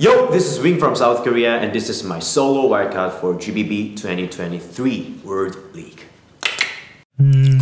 Yo, this is Wing from South Korea and this is my solo wildcard for GBB 2023 World League. Hmm.